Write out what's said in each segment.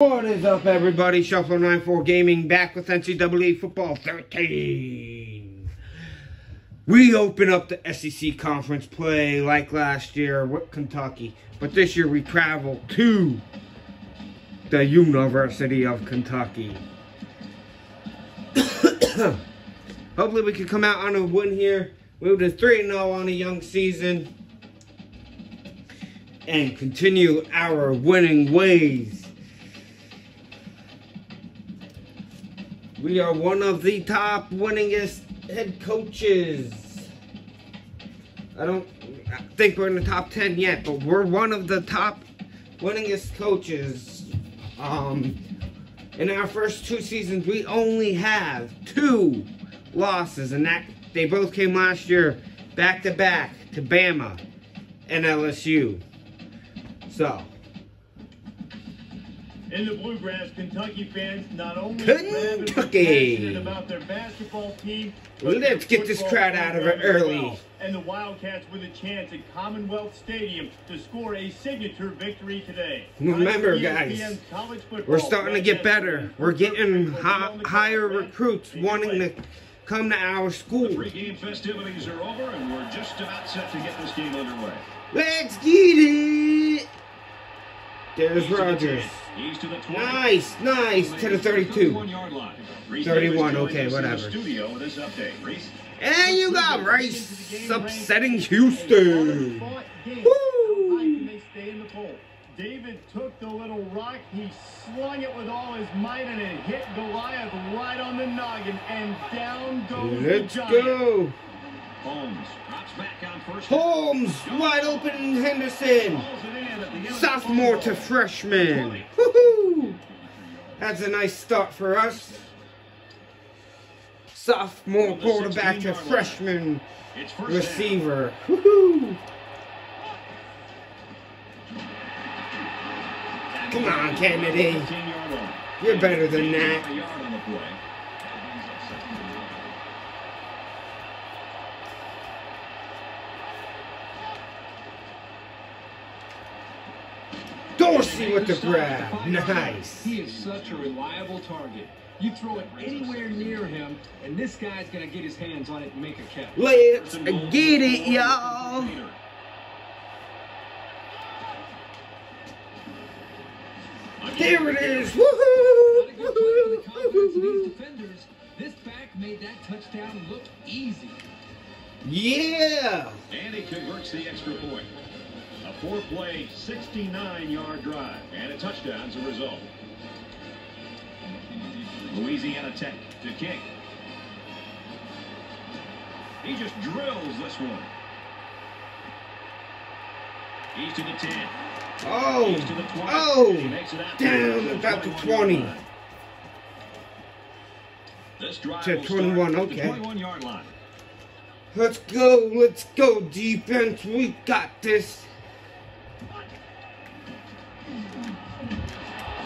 What is up, everybody? Shuffler 94 Gaming back with NCAA Football 13. We open up the SEC conference play like last year with Kentucky, but this year we travel to the University of Kentucky. Hopefully, we can come out on a win here. Move to 3 0 on a young season and continue our winning ways. We are one of the top winningest head coaches. I don't think we're in the top 10 yet, but we're one of the top winningest coaches. Um, in our first two seasons, we only have two losses, and that they both came last year back to back to Bama and LSU. So, in the Bluegrass, Kentucky fans not only Kentucky about their basketball team, let's get this crowd out of it early. And the Wildcats with a chance at Commonwealth Stadium to score a signature victory today. Remember, guys, we're starting to get better. We're getting higher recruits wanting to come to our school. The festivities are over, and we're just about set to get this game underway. Let's get it! There's Rogers. Nice, nice. To the 32. 31, okay, whatever. And you got Rice upsetting Houston. Woo! David took the little rock, he slung it with all his might, and it hit Goliath right on the noggin, and down goes Let's go. Holmes drops back on first. Holmes wide open Henderson. Sophomore to freshman. Woohoo! That's a nice start for us. Sophomore quarterback to freshman receiver. Woohoo! Come on, Kennedy. You're better than that. Dorsey with the grab. Nice. He is such a reliable target. You throw it anywhere near him, and this guy's going to get his hands on it and make a catch. Let's get it, y'all. There it is. Woohoo! Woohoo! This back made that touchdown look easy. Yeah. And he converts the extra point. A four-play, 69-yard drive, and a touchdown as a result. Louisiana Tech to kick. He just drills this one. He's to the 10. Oh, He's to the 20. oh, He makes it out damn, it got to 20. This drive To 21, start the okay. 21-yard line. Let's go, let's go, defense. We got this.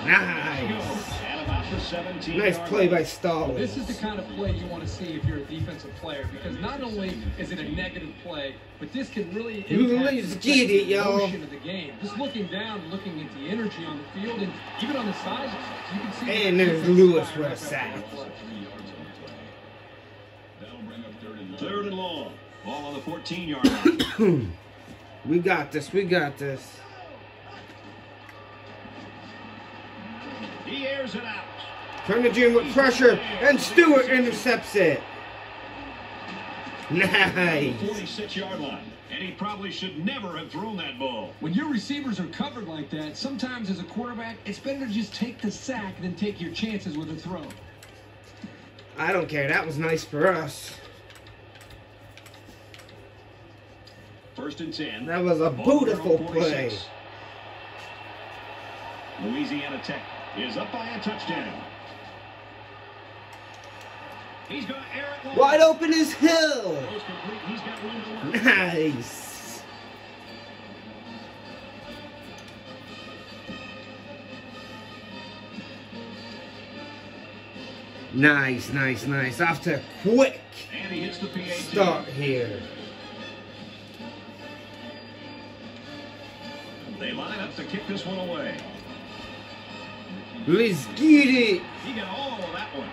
Nice. Nice play by Stallings. This is the kind of play you want to see if you're a defensive player because not only is it a negative play, but this can really impact Let's the get it, y'all. motion of the game. Just looking down, looking at the energy on the field, and even on the sides of things, you can see. And the there's defense Lewis firing with a up sack. after play. Third and long. Ball on the 14-yard line. We got this, we got this. He airs it out. Turn the gym with pressure, and Stewart intercepts it. Nice. 46-yard line. And he probably should never have thrown that ball. When your receivers are covered like that, sometimes as a quarterback, it's better to just take the sack than take your chances with a throw. I don't care. That was nice for us. First and 10. That was a Ball beautiful play. Louisiana Tech is up by a touchdown. He's got long. Wide open is Hill. He's got room to work. Nice. Nice, nice, nice. To a quick And he hits the start here. They line up to kick this one away. Let's get it. Got all that one.